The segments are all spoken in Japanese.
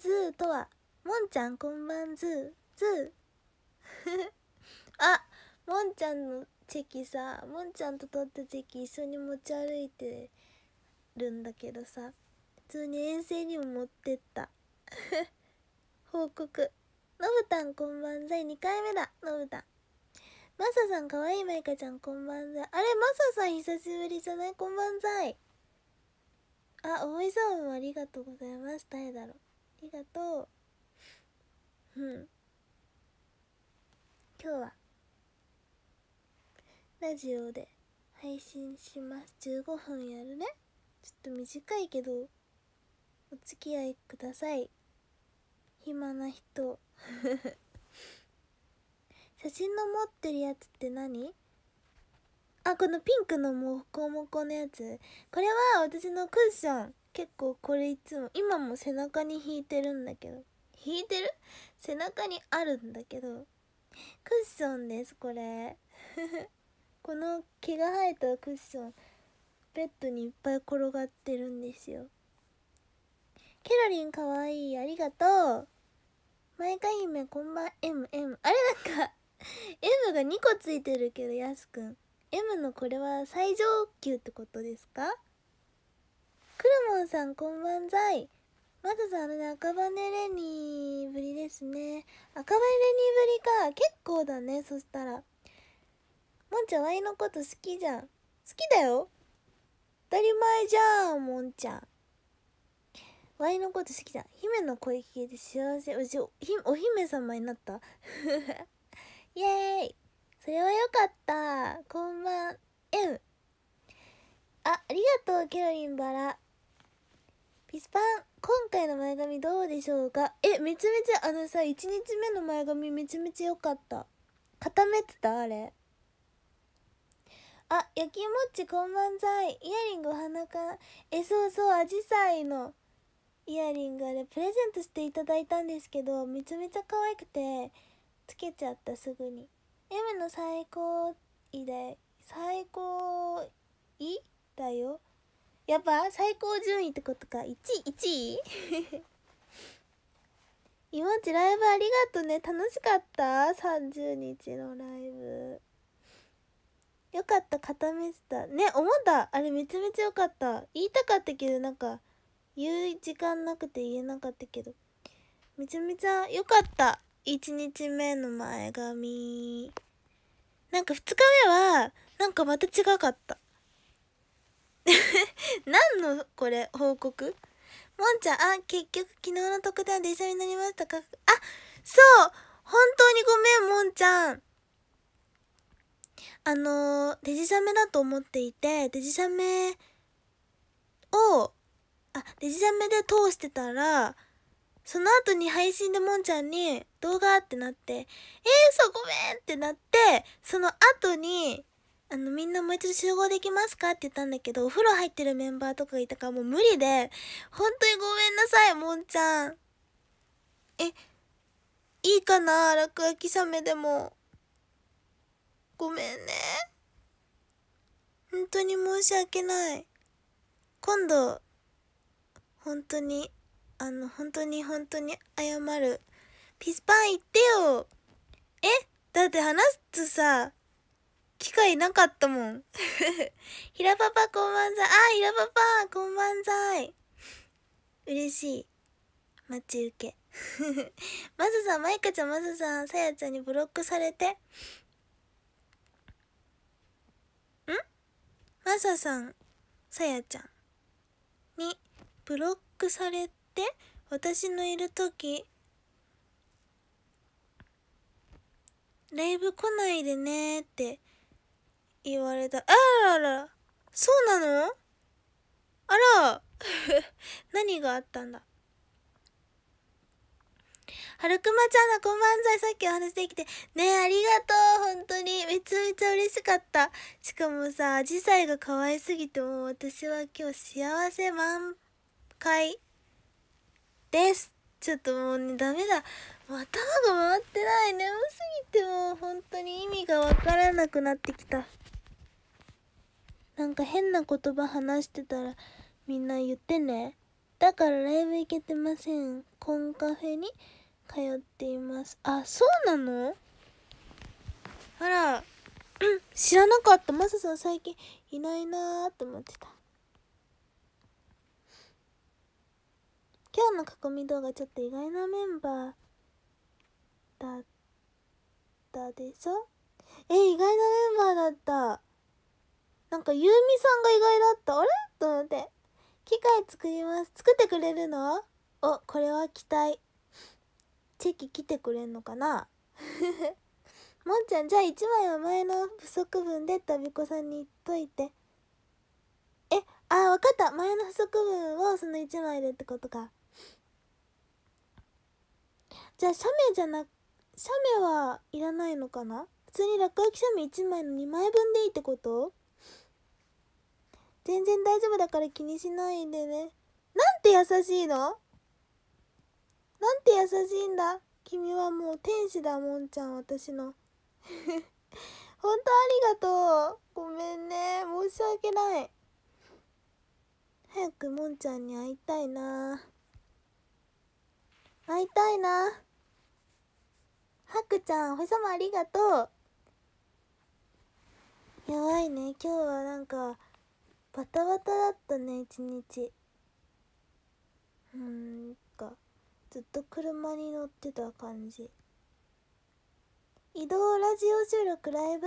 ずーとはもんちゃんこんばんずーずー。あもんちゃんのチェキさもんちゃんと撮ったチェキ一緒に持ち歩いてるんだけどさ普通に遠征にも持ってった。報告。のぶたんこんばんざい2回目だ。のぶたん。マサさんかわいいマイカちゃんこんばんざい。あれマサさん久しぶりじゃない？こんばんざい。あ大井さんもありがとうございます。誰だろう。ありがとう。うん。今日はラジオで配信します。15分やるね。ちょっと短いけどお付き合いください。暇な人。写真の持ってるやつって何？あこのピンクのモコモコのやつ。これは私のクッション。結構これいつも今も背中に引いてるんだけど。引いてる？背中にあるんだけど。クッションですこれ。この毛が生えたクッション。ベッドにいっぱい転がってるんですよ。ケロリンかわいい。ありがとう。マイカ姫こんばん MM あれなんか M が2個ついてるけどやすくん。M のこれは最上級ってことですか？くるもんさんこんばんざい。まずさあのね赤羽レニーぶりですね。赤羽レニーぶりか。結構だねそしたら。もんちゃんワイのこと好きじゃん。好きだよ。当たり前じゃんもんちゃん。ワイのこと好きだ。姫の声聞いて幸せ。うちおお姫様になった？イエーイ。それはよかった。こんばん M あありがとうケロリンバラ。ピスパン今回の前髪どうでしょうか？えめちゃめちゃあのさ1日目の前髪めちゃめちゃ良かった。固めてた？あれ。あ焼きもっちこんばんざい。イヤリングお花か？えそうそうアジサイの。イヤリングあれプレゼントしていただいたんですけどめちゃめちゃ可愛くてつけちゃったすぐに。M の最高位で最高位？だよ。やっぱ最高順位ってことか。1位？1位？いも ちライブありがとね。楽しかった？30日のライブ。よかった。固めてた。ね思った。あれめちゃめちゃよかった。言いたかったけどなんか言う時間なくて言えなかったけど。めちゃめちゃよかった。1日目の前髪。なんか2日目はなんかまた違かった。何のこれ報告？もんちゃんあ結局昨日の特典で一緒になりましたか？あそう本当にごめんもんちゃんあのデジサメだと思っていてデジサメをあデジサメで通してたらその後に配信でもんちゃんに動画ってなって「えー、そうごめん!」ってなってその後にあのみんなもう一度集合できますか？って言ったんだけどお風呂入ってるメンバーとかがいたからもう無理で本当にごめんなさいもんちゃん。えいいかな？落書きサメでも。ごめんね。本当に申し訳ない。今度本当にあの本当に本当に謝る。ピスパン言ってよ。え？だって話すとさ機会なかったもん。ひらパパこんばんざい。あひらパパこんばんざい。嬉しい。待ち受け。まずさんまいかちゃんまずさんさやちゃんにブロックされて。ん？まささんさやちゃんにブロックされて私のいる時ライブ来ないでねって言われた。あららら。そうなの？あら。何があったんだ？はるくまちゃんだこんばんざいさっきお話できてねえありがとう。本当に。めちゃめちゃ嬉しかった。しかもさアジサイが可愛すぎてもう私は今日幸せ満開です。ちょっともうねダメだ。もう頭が回ってない。眠すぎてもう本当に意味がわからなくなってきた。なんか変な言葉話してたらみんな言ってね。だからライブ行けてません。コンカフェに通っています。あそうなの？あら。知らなかった。マサさん最近いないなーと思ってた。今日の囲み動画ちょっと意外なメンバーだったでしょ？え意外なメンバーだった。なんかユーミさんが意外だった。あれ？と思って。機械作ります。作ってくれるの？おこれは期待。チェキ来てくれんのかな？もんちゃんじゃあ1枚は前の不足分でタビコさんに言っといて。えあわかった。前の不足分をその1枚でってことか。じゃあ写メじゃな写メはいらないのかな？普通に落書き写メ1枚の2枚分でいいってこと？全然大丈夫だから気にしないでね。なんて優しいの？なんて優しいんだ？君はもう天使だもんちゃん、私の。本当ありがとう。ごめんね。申し訳ない。早くもんちゃんに会いたいな。会いたいな。はくちゃん、お日様ありがとう。やばいね。今日はなんか、バタバタだったね一日。うんかずっと車に乗ってた感じ。移動ラジオ収録ライブ？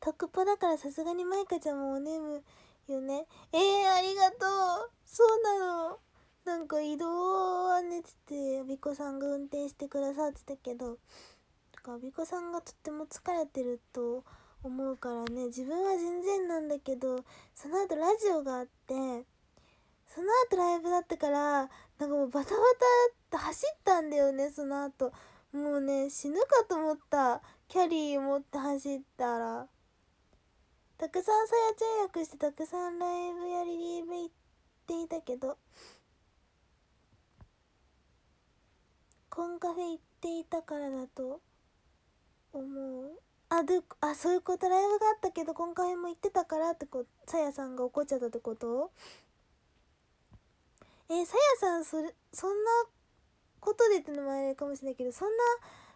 特ポだからさすがにマイカちゃんもお眠よね。えー、ありがとう。そうなの。なんか移動はねつってアビコさんが運転してくださってたけどアビコさんがとっても疲れてると思うからね。自分は全然なんだけどその後ラジオがあってその後ライブだったからなんかもうバタバタって走ったんだよねその後。もうね死ぬかと思った。キャリー持って走ったら。たくさんさや通訳してたくさんライブやりリーブ行っていたけどコンカフェ行っていたからだと思う。あであそういうことライブがあったけど今回も行ってたからってこさやさんが怒っちゃったってこと？えさやさんそれそんなことでってのもあれかもしれないけどそんな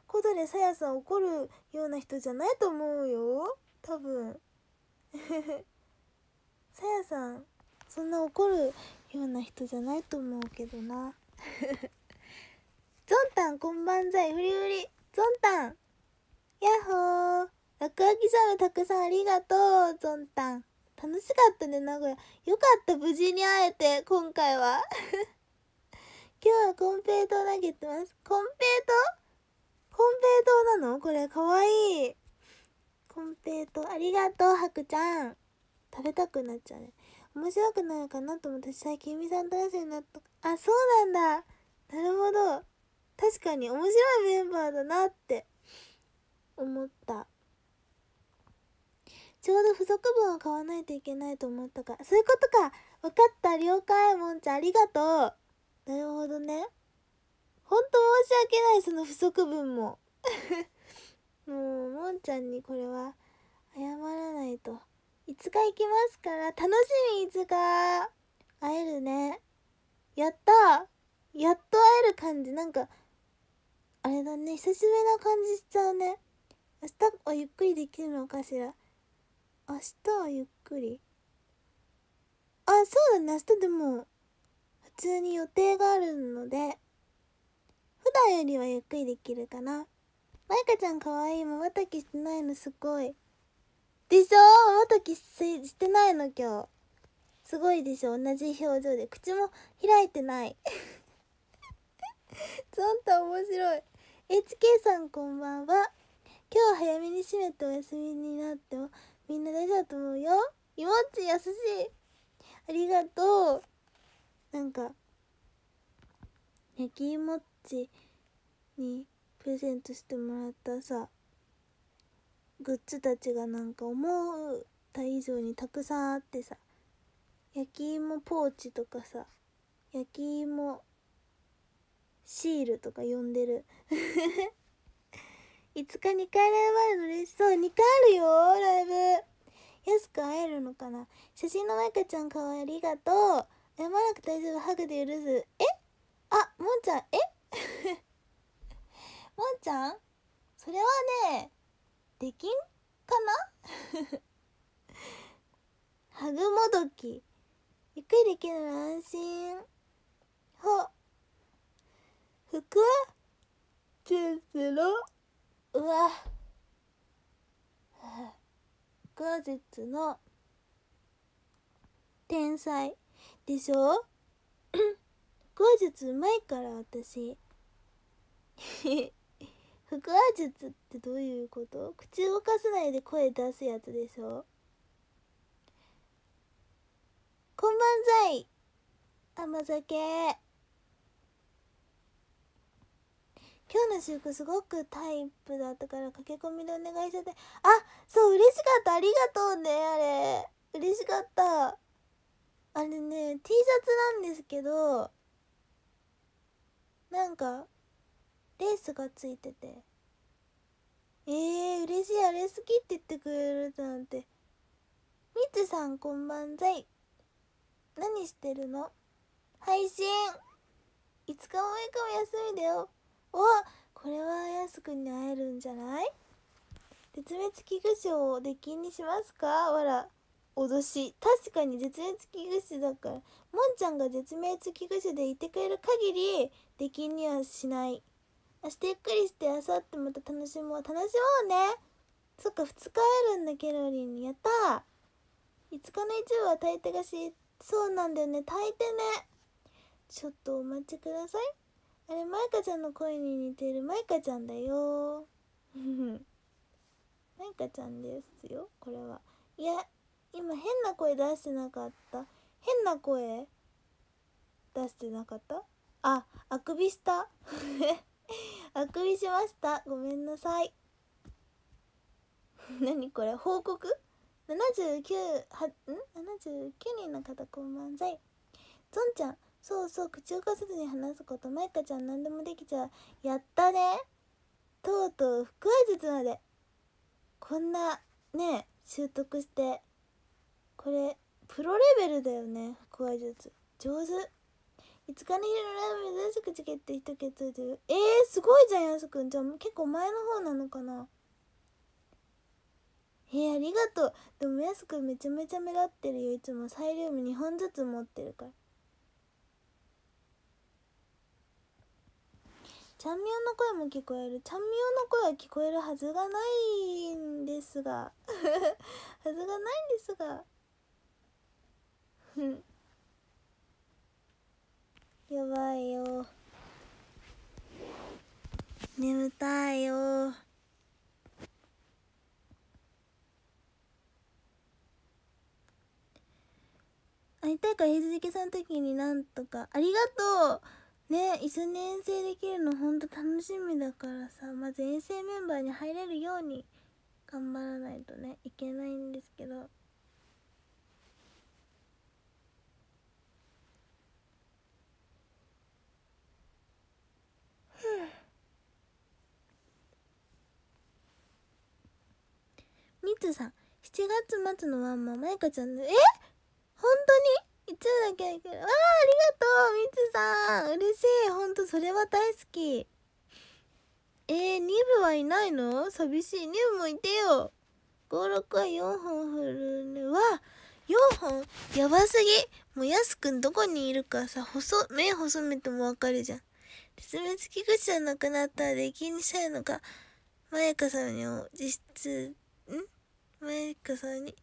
ことでさやさん怒るような人じゃないと思うよ。多分。さやさんそんな怒るような人じゃないと思うけどな。ゾンタンこんばんざいフリフリゾンタンやっほー。落書きサムたくさんありがとうゾンタン。楽しかったね名古屋。よかった無事に会えて今回は。今日はコンペイトー投げてます。コンペイトー？コンペイトーなの？これかわいい。コンペイトーありがとうハクちゃん。食べたくなっちゃうね。面白くなるかなと思って最近みさんと話になった。あそうなんだ。なるほど。確かに面白いメンバーだなって。思った。ちょうど付属分を買わないといけないと思ったかそういうことか。分かった。了解もんちゃん。ありがとう。なるほどね。ほんと申し訳ないその不足分も。もうもんちゃんにこれは謝らないと。いつか行きますから。楽しみいつか。会えるね。やった。やっと会える感じ。なんかあれだね。久しぶりな感じしちゃうね。明日はゆっくりできるのかしら？明日はゆっくり。あそうだね。明日でも普通に予定があるので普段よりはゆっくりできるかな。マイカちゃんかわいいまばたきしてないのすごい。でしょ？まばたきしてないの今日。すごいでしょ？同じ表情で。口も開いてない。ゾンタ面白い。HK さんこんばんは。今日は早めに閉めてお休みになってもみんな大丈夫だと思うよ。いもっち優しい。ありがとう。なんか焼きいもっちにプレゼントしてもらったさグッズたちがなんか思った以上にたくさんあってさ焼き芋ポーチとかさ焼き芋シールとか呼んでる。いつか2回ライブあるの嬉しそう。2回あるよ、ライブ。安く会えるのかな。写真のマイカちゃんかわい。い。ありがとう。謝らなく大丈夫。ハグで許す。え？あもんちゃん。え？もんちゃん？それはねできんかな？ハグもどき。ゆっくりできるの安心。ほ。服はチュースロうわ腹話術の天才でしょ？腹話術うまいから私。腹話術ってどういうこと？口動かさないで声出すやつでしょ？こんばんざい。甘酒。今日の私服すごくタイプだったから駆け込みでお願いしちゃってあそう嬉しかった。ありがとうねあれ。嬉しかった。あれね T シャツなんですけどなんかレースがついてて。えー、嬉しい。あれ好きって言ってくれるなんて。みつさんこんばんざい。何してるの？配信。5日も6日も休みだよ。おこれはやすくんに会えるんじゃない？絶滅危惧種を出禁にしますか？わら脅し。確かに絶滅危惧種だからもんちゃんが絶滅危惧種でいてくれる限り出禁にはしない。明日ゆっくりしてあさってまた楽しもう。楽しもうね。そっか2日会えるんだケロリンに。やった5日の一部は炊いてがしそうなんだよね。炊いてね。ちょっとお待ちください。あれマイカちゃんの声に似てる。マイカちゃんだよ。マイカちゃんですよ。これは。いや今変な声出してなかった。変な声出してなかった？ああくびした。あくびしました。ごめんなさい。何これ？報告？79はん？79人の方こんばんざい。ゾンちゃんそうそう口をかせずに話すことマイカちゃん何でもできちゃう。やったね。とうとう腹話術まで。こんなね習得して。これプロレベルだよね腹話術。上手。5日の昼のライブ珍しくチケット1ケついてるえー、すごいじゃんやすくん。じゃあ結構前の方なのかな。えー、ありがとう。でもやすくんめちゃめちゃ目立ってるよ。いつもサイリウム2本ずつ持ってるから。ちゃんみおの声も聞こえる。ちゃんみおの声は聞こえるはずがないんですが。はずがないんですが。やばいよ。眠たいよ。会いたいから羊さんの時になんとか。ありがとう。ね一緒に遠征できるのほんと楽しみだからさまず遠征メンバーに入れるように頑張らないとねいけないんですけど。みつさん7月末のワンマンまゆかちゃんのえ？本当に？いつだけだけ？どわあありがとうみつさん嬉しいほんとそれは大好き。えー、2部はいないの？寂しい。2部もいてよ。56は4本振るね。わ4本？やばすぎ。もうやすくんどこにいるかさ細目細めてもわかるじゃん。絶滅危惧種なくなったら出禁にしたいのか。まやかさんに実質ん？まやかさんに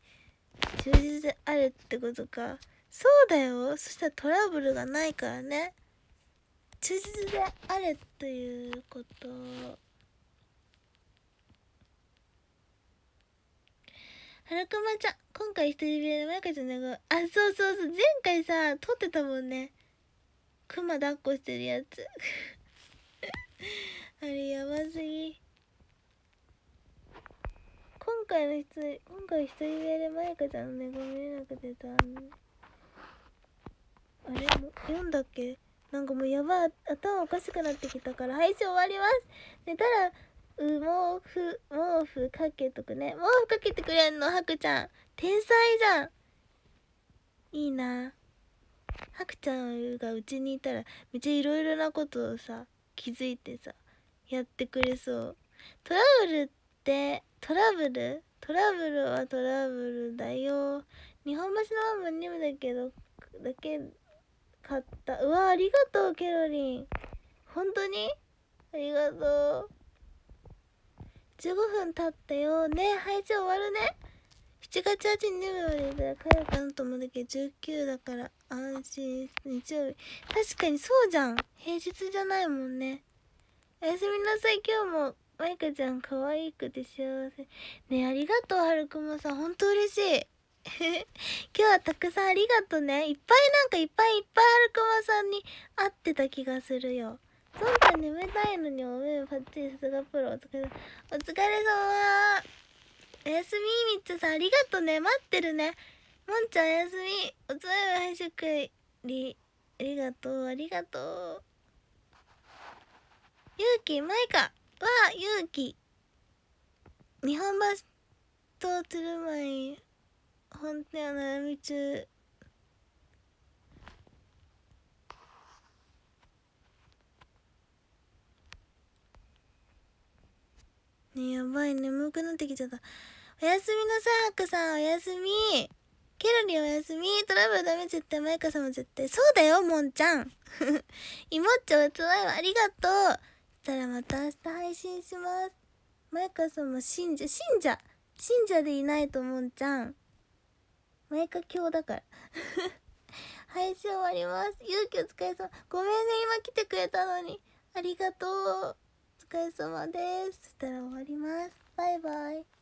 忠実であるってことか。そうだよ。そしたらトラブルがないからね。忠実であれということ。はるくまちゃん今回一人部屋でまやかちゃんのあそうそうそう。前回さ撮ってたもんね。クマ抱っこしてるやつ。あれやばすぎ。今回の人今回一人部屋でまやかちゃんの寝込みれなくてたあれも読んだっけ？なんかもうやばい頭おかしくなってきたから配信終わります。寝たら羽毛布毛布かけとくね。毛布かけてくれんのハクちゃん。天才じゃんいいな。ハクちゃんがうちにいたらめっちゃいろいろなことをさ気づいてさ。やってくれそう。トラブルってトラブル？トラブルはトラブルだよ。日本橋のママにもだけ？どだけ買った。うわありがとうケロリン。本当に？ありがとう。15分経ったよね。配信終わるね。7月8日にまでだからかやかんともだけ19だから安心。日曜日。確かにそうじゃん。平日じゃないもんね。おやすみなさい。今日もマイカちゃん可愛くて幸せ。ねありがとうはるくまさん。ほんと嬉しい。今日はたくさんありがとね。いっぱいなんかいっぱいいっぱいはるくまさんに会ってた気がするよ。そんちゃん眠たいのにお目目パッチリさすがプロお疲れお疲れ様おやすみみつさんありがとね。待ってるね。もんちゃんおやすみ。おつまみ配食りありがとうありがとう。ゆうきまいかわゆうき日本橋と鶴舞本店は悩み中ねやばい眠くなってきちゃった。おやすみなさいハクさん。おやすみ。ケロリおやすみ。トラブルダメ絶対マイカさんも絶対。そうだよもんちゃん。いもっちおつわいはありがとうしたらまた明日配信します。マイカさんも信者信者。信者でいないともんちゃん。マイカ教だから。配信終わります。勇気お疲れ様。ごめんね今来てくれたのに。ありがとう。お疲れ様です。そしたら終わります。バイバイ。